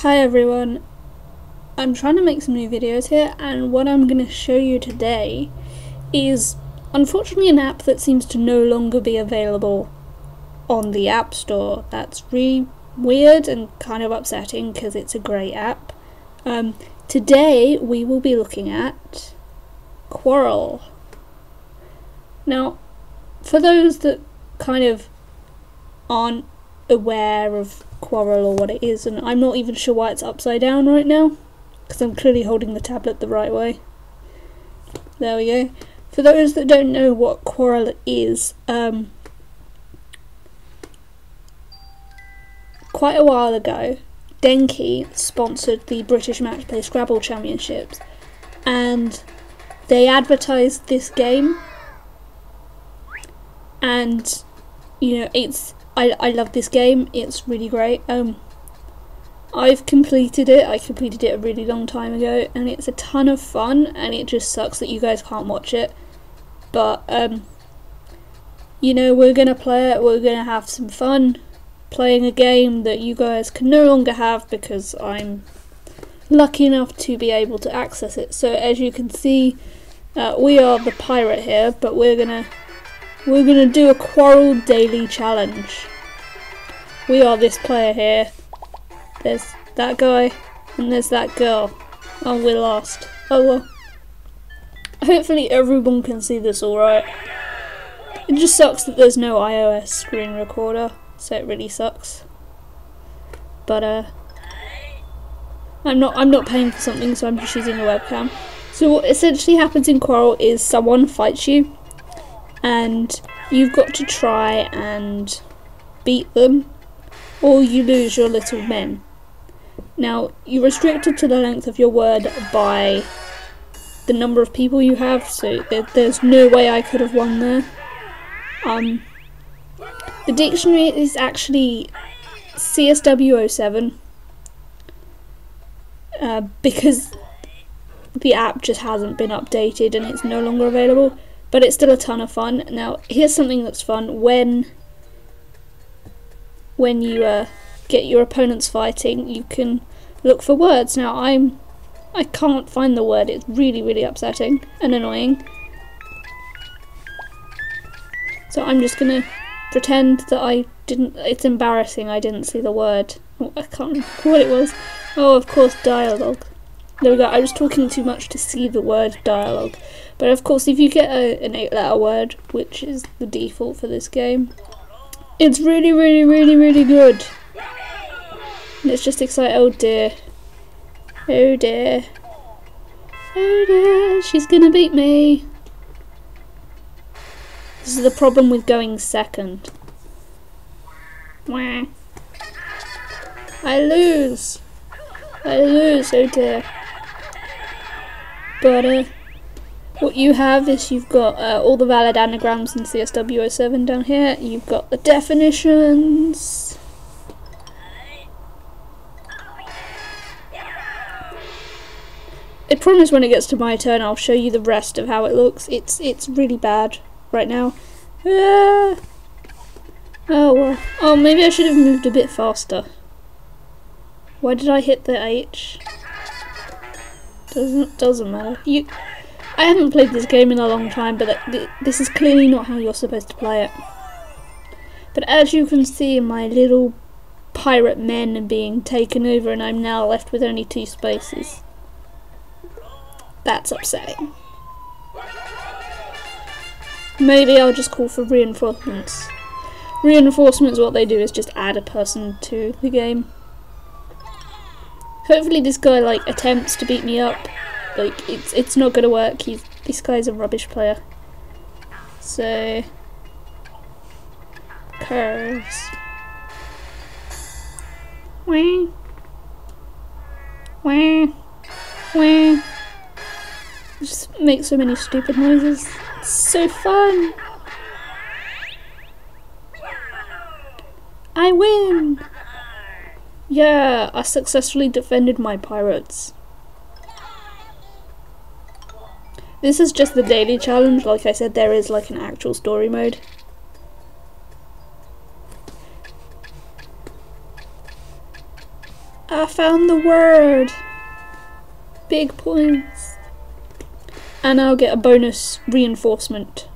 Hi everyone, I'm trying to make some new videos here and what I'm going to show you today is unfortunately an app that seems to no longer be available on the App Store. That's really weird and kind of upsetting because it's a great app. Um, today we will be looking at Quarrel. Now, for those that kind of aren't aware of Quarrel or what it is, and I'm not even sure why it's upside down right now, because I'm clearly holding the tablet the right way. There we go. For those that don't know what Quarrel is, um, quite a while ago, Denki sponsored the British Match Play Scrabble Championships, and they advertised this game, and you know it's I, I love this game. It's really great. Um, I've completed it. I completed it a really long time ago, and it's a ton of fun. And it just sucks that you guys can't watch it. But um, you know, we're gonna play it. We're gonna have some fun playing a game that you guys can no longer have because I'm lucky enough to be able to access it. So as you can see, uh, we are the pirate here, but we're gonna we're gonna do a quarrel daily challenge. We are this player here. There's that guy, and there's that girl. Oh, we're lost. Oh well. Hopefully everyone can see this alright. It just sucks that there's no iOS screen recorder, so it really sucks. But uh I'm not I'm not paying for something so I'm just using a webcam. So what essentially happens in Quarrel is someone fights you and you've got to try and beat them or you lose your little men. Now, you're restricted to the length of your word by the number of people you have, so there, there's no way I could have won there. Um, the dictionary is actually CSW07 uh, because the app just hasn't been updated and it's no longer available but it's still a ton of fun. Now, here's something that's fun when when you uh, get your opponents fighting, you can look for words. Now, I'm I can't find the word. It's really, really upsetting and annoying. So I'm just gonna pretend that I didn't. It's embarrassing. I didn't see the word. Oh, I can't remember what it was. Oh, of course, dialogue. There we go. I was talking too much to see the word dialogue. But of course, if you get a, an eight letter word, which is the default for this game, it's really, really, really, really good. And it's just exciting. Oh dear. Oh dear. Oh dear, she's gonna beat me. This is the problem with going second. Wah. I lose. I lose, oh dear. But, uh, what you have is you've got uh, all the valid anagrams in CSW07 down here. You've got the definitions. I promise when it gets to my turn I'll show you the rest of how it looks. It's it's really bad right now. Ah. Oh well. Oh maybe I should have moved a bit faster. Why did I hit the H? Doesn't doesn't matter. You I haven't played this game in a long time, but uh, this is clearly not how you're supposed to play it. But as you can see, my little pirate men are being taken over and I'm now left with only two spaces. That's upsetting. Maybe I'll just call for reinforcements. Reinforcements, what they do is just add a person to the game. Hopefully this guy like attempts to beat me up like it's it's not gonna work. He's this guy's a rubbish player. So curves. Wah. Wah. Wah. Just make so many stupid noises. It's so fun. I win! Yeah, I successfully defended my pirates. This is just the daily challenge, like I said there is like an actual story mode. I found the word. Big points. And I'll get a bonus reinforcement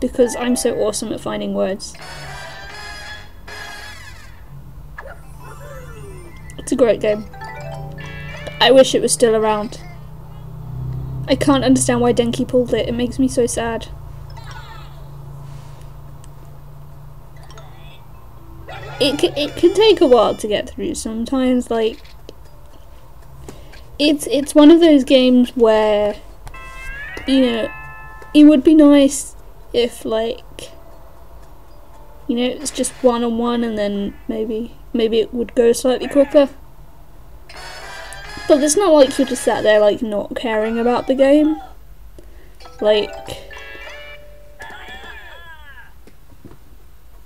because I'm so awesome at finding words. It's a great game. I wish it was still around. I can't understand why Denki pulled it, it makes me so sad. It, it can take a while to get through sometimes, like... It's, it's one of those games where, you know, it would be nice if, like, you know, it's just one on one and then maybe maybe it would go slightly quicker. But it's not like you're just sat there like not caring about the game. Like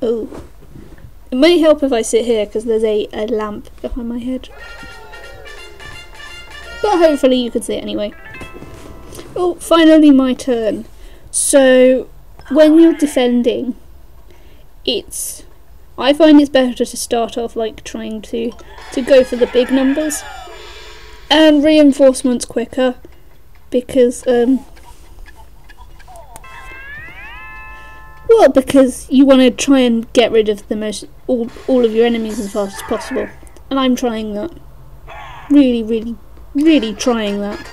Oh. It may help if I sit here because there's a, a lamp behind my head. But hopefully you can see it anyway. Oh, finally my turn. So, when you're defending, it's I find it's better to start off like trying to to go for the big numbers and reinforcements quicker because um well because you want to try and get rid of the most all, all of your enemies as fast as possible and I'm trying that really really really trying that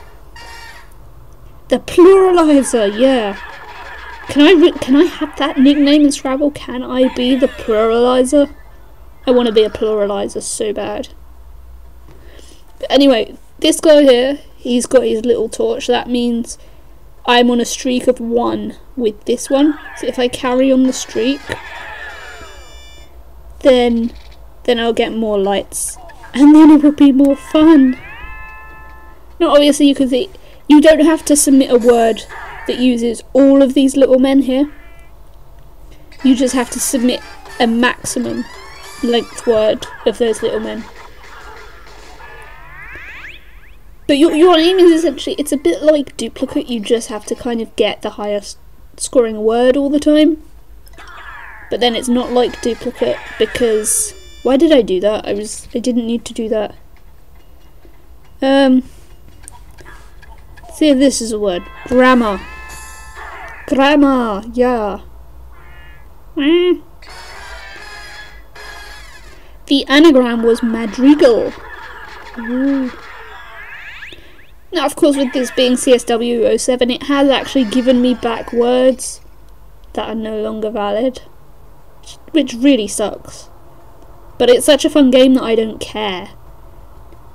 the pluralizer yeah can I can I have that nickname in Scrabble? Can I be the pluralizer? I want to be a pluralizer so bad. But anyway, this guy here, he's got his little torch. That means I'm on a streak of one with this one. So if I carry on the streak, then then I'll get more lights, and then it will be more fun. Now, obviously, you can see you don't have to submit a word that uses all of these little men here. You just have to submit a maximum length word of those little men. But your, your aim is essentially, it's a bit like duplicate, you just have to kind of get the highest scoring word all the time. But then it's not like duplicate because, why did I do that? I was, I didn't need to do that. Um, see this is a word, grammar. Grammar, yeah. Mm. The anagram was madrigal. Ooh. Now, of course, with this being CSW 07, it has actually given me back words that are no longer valid, which really sucks. But it's such a fun game that I don't care.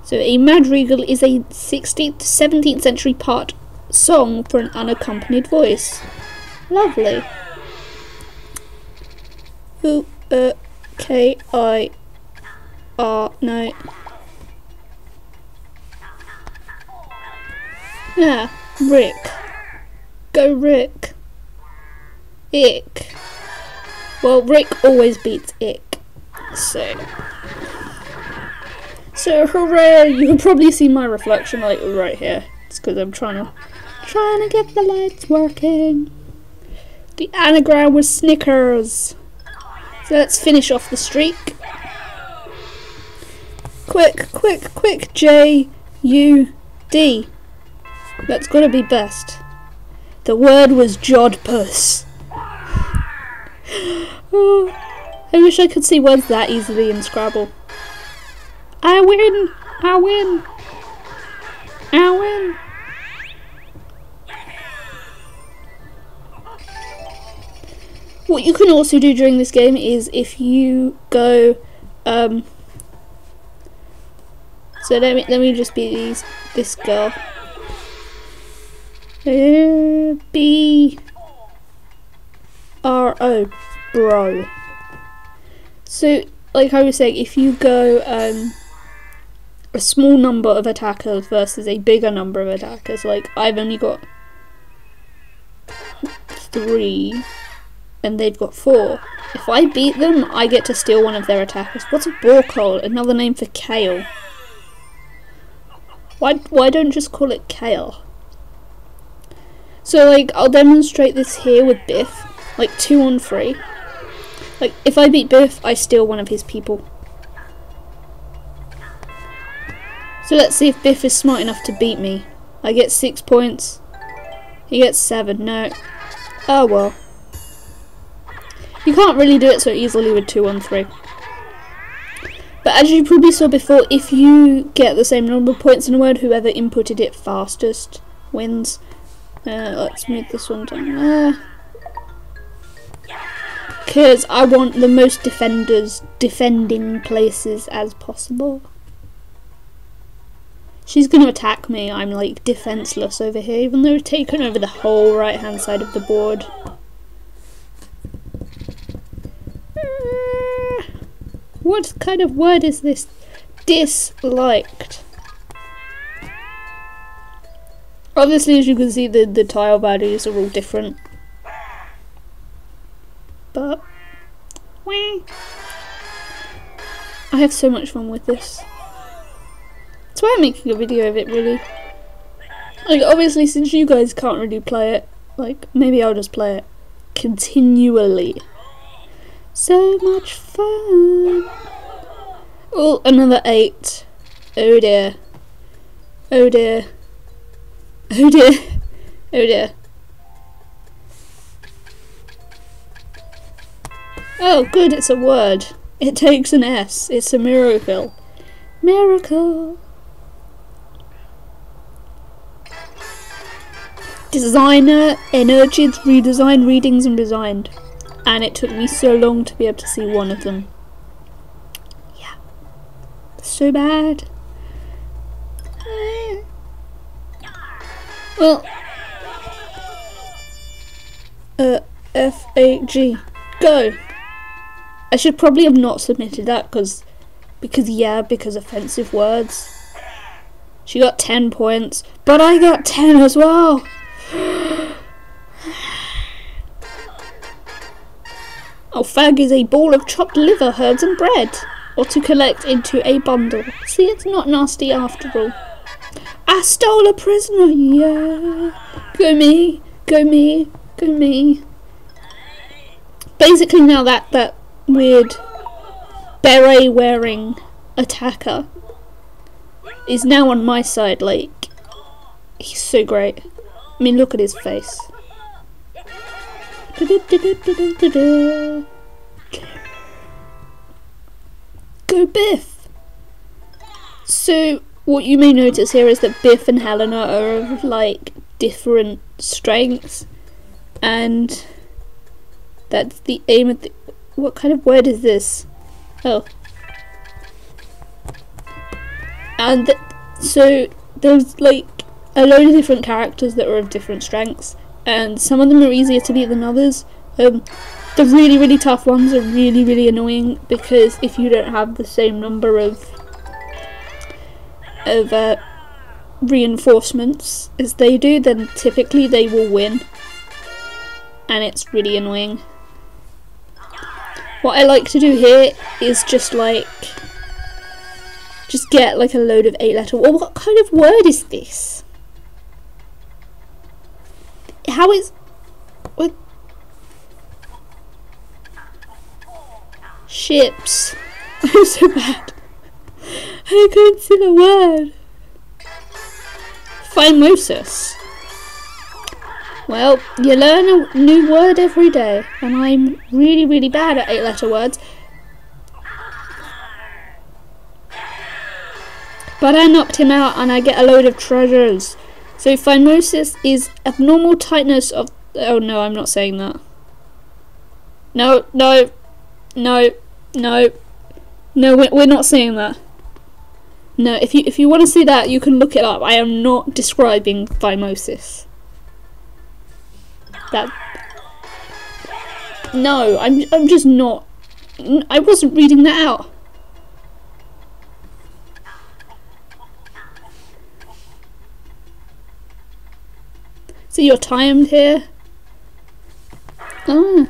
So, a madrigal is a 16th to 17th century part song for an unaccompanied voice. Lovely. U uh, K I R no. Yeah, Rick. Go Rick. Ick. Well, Rick always beats Ick. So. So hooray! You can probably see my reflection like right here. It's because I'm trying to trying to get the lights working. The anagram was Snickers. So let's finish off the streak. Quick, quick, quick, J, U, D. That's gotta be best. The word was Jodhpurs. oh, I wish I could see words that easily in Scrabble. I win! I win! I win! What you can also do during this game is if you go, um, so let me let me just be these this girl. B R O bro. So like I was saying, if you go um a small number of attackers versus a bigger number of attackers, like I've only got three and they've got four. If I beat them, I get to steal one of their attackers. What's a borecole? Another name for kale. Why, why don't just call it kale? So, like, I'll demonstrate this here with Biff. Like, two on three. Like, if I beat Biff, I steal one of his people. So let's see if Biff is smart enough to beat me. I get six points. He gets seven. No. Oh well. You can't really do it so easily with two on three. But as you probably saw before, if you get the same number of points in a word, whoever inputted it fastest wins. Let's move this one down there. Because I want the most defenders defending places as possible. She's going to attack me. I'm like defenseless over here, even though we've taken over the whole right hand side of the board. What kind of word is this? Disliked. Obviously, as you can see, the, the tile values are all different. But, wee. I have so much fun with this. That's why I'm making a video of it, really. Like, obviously, since you guys can't really play it, like, maybe I'll just play it continually. So much fun. Oh, another eight. Oh dear. Oh dear. Oh dear. Oh dear. Oh, good, it's a word. It takes an S. It's a miracle. Miracle. Designer, Energids, redesign, readings, and resigned and it took me so long to be able to see one of them. Yeah. So bad. Well, uh, F A G, go. I should probably have not submitted that because, because yeah, because offensive words. She got ten points, but I got ten as well. Oh, fag is a ball of chopped liver, herbs and bread. Or to collect into a bundle. See, it's not nasty after all. I stole a prisoner, yeah. Go me, go me, go me. Basically now that, that weird beret wearing attacker is now on my side, like, he's so great. I mean, look at his face. Go Biff! So, what you may notice here is that Biff and Helena are of like different strengths, and that's the aim of the. What kind of word is this? Oh. And th so there's like a load of different characters that are of different strengths, and some of them are easier to beat than others. Um, the really, really tough ones are really, really annoying because if you don't have the same number of uh, reinforcements as they do, then typically they will win, and it's really annoying. What I like to do here is just like just get like a load of eight letter. Well, what kind of word is this? How is... What? Ships. I'm so bad. I couldn't see the word. Phimosis. Well, you learn a new word every day, and I'm really, really bad at eight letter words. But I knocked him out and I get a load of treasures. So phimosis is abnormal tightness of. Oh no, I'm not saying that. No, no, no, no, no. We're not saying that. No, if you if you want to see that, you can look it up. I am not describing phimosis. That. No, I'm I'm just not. I wasn't reading that out. So you're timed here. Oh.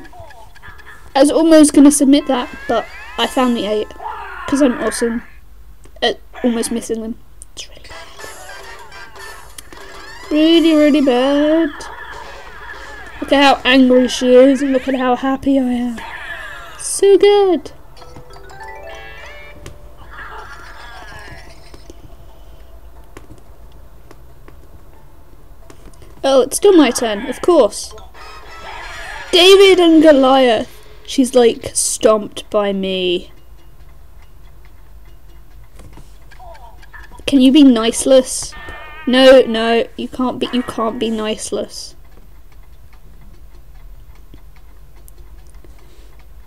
I was almost going to submit that, but I found the 8. Because I'm awesome almost missing them. It's really bad. Really, really bad. Look at how angry she is and look at how happy I am. So good. Oh, it's still my turn, of course. David and Goliath. She's like stomped by me. Can you be niceless? No, no, you can't be you can't be niceless.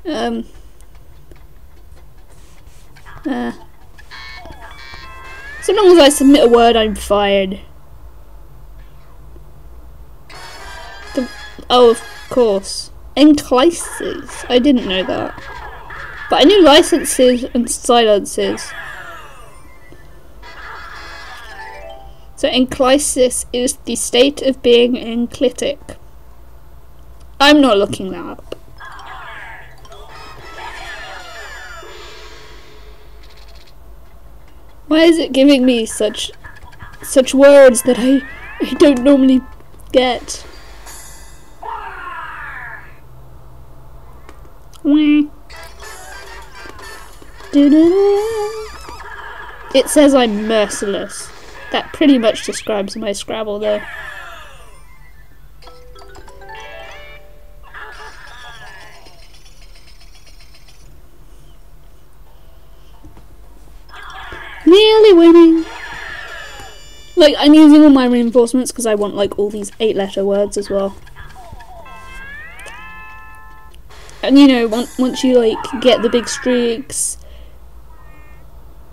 Um uh, so long as I submit a word, I'm fired. The, oh, of course. Enclisis. I didn't know that. But I knew licenses and silences. So is the state of being enclitic. I'm not looking that up. Why is it giving me such such words that I, I don't normally get? It says I'm merciless. That pretty much describes my Scrabble though. Nearly winning! Like, I'm using all my reinforcements because I want like all these eight letter words as well. And you know, once you like get the big streaks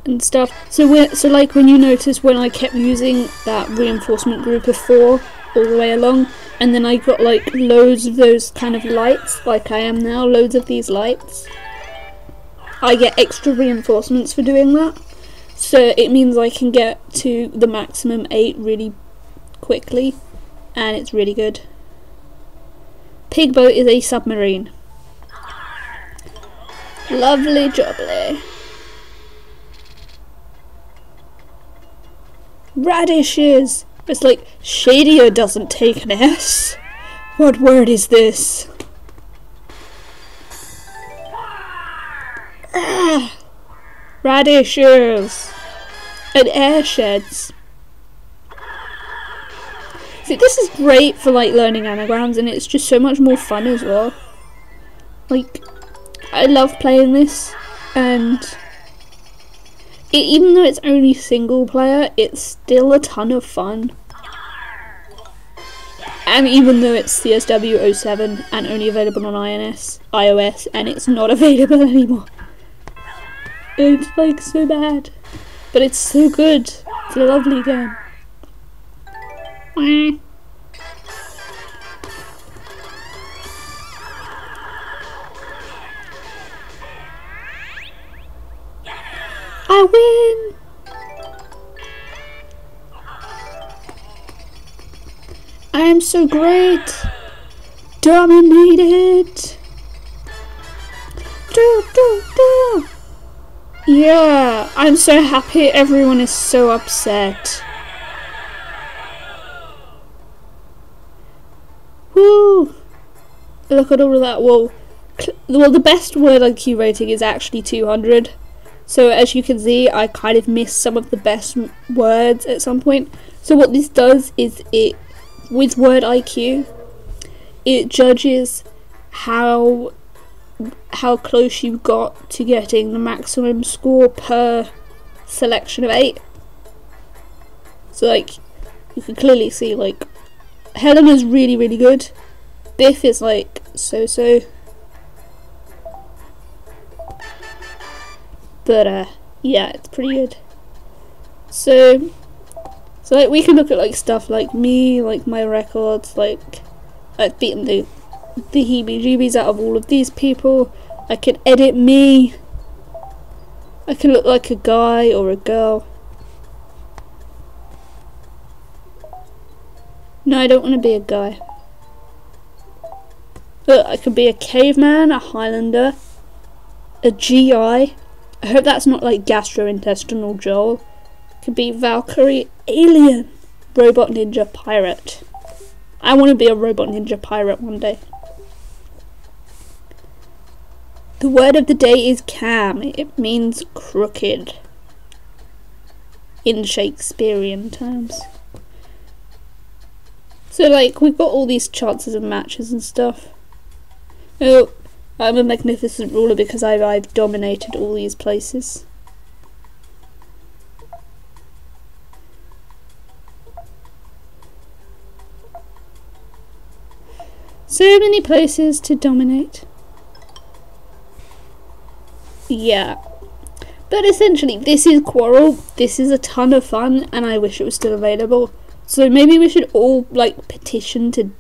and stuff. So when, so like when you notice when I kept using that reinforcement group of four all the way along, and then I got like loads of those kind of lights, like I am now, loads of these lights. I get extra reinforcements for doing that. So it means I can get to the maximum 8 really quickly, and it's really good. Pigboat is a submarine. Lovely jubbly. Radishes! It's like Shadier doesn't take an S. What word is this? Ah, radishes and air sheds. See, this is great for like learning anagrams, and it's just so much more fun as well. Like, I love playing this, and it, even though it's only single player, it's still a ton of fun. And even though it's CSW 07 and only available on INS, iOS, and it's not available anymore. It's like so bad. But it's so good. It's a lovely game. I win! I am so great! Dominated! Do, do, do! Yeah, I'm so happy everyone is so upset. Woo! Look at all of that. Well, well, the best word IQ rating is actually 200. So as you can see, I kind of missed some of the best words at some point. So what this does is it, with word IQ, it judges how how close you got to getting the maximum score per selection of eight. So like, you can clearly see like, Helena's really really good. Biff is like so so. But uh, yeah, it's pretty good. So, so like we can look at like stuff like me, like my records, like I've beaten the the heebie-jeebies out of all of these people. I can edit me. I can look like a guy or a girl. No, I don't want to be a guy. Look, I could be a caveman, a highlander, a GI, I hope that's not like gastrointestinal Joel. Could be Valkyrie, alien, robot ninja pirate. I want to be a robot ninja pirate one day. The word of the day is cam. It means crooked. In Shakespearean terms. So like we've got all these chances of matches and stuff. Oh, I'm a magnificent ruler because I've, I've dominated all these places. So many places to dominate. Yeah. But essentially, this is Quarrel. This is a ton of fun, and I wish it was still available. So maybe we should all like petition to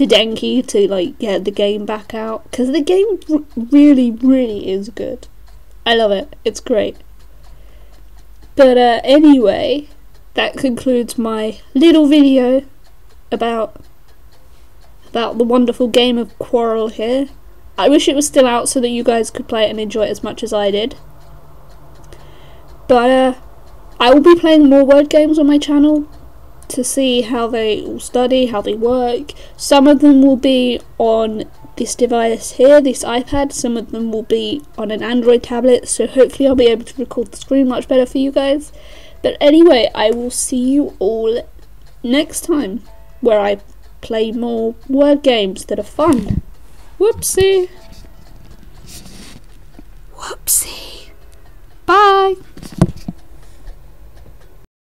to Denki to like get the game back out because the game r- really, really is good. I love it. It's great. But uh, anyway, that concludes my little video about about the wonderful game of Quarrel here. I wish it was still out so that you guys could play it and enjoy it as much as I did. But uh, I will be playing more word games on my channel to see how they all study, how they work. Some of them will be on this device here, this iPad. Some of them will be on an Android tablet, so hopefully I'll be able to record the screen much better for you guys. But anyway, I will see you all next time where I play more word games that are fun. Whoopsie. Whoopsie. Bye.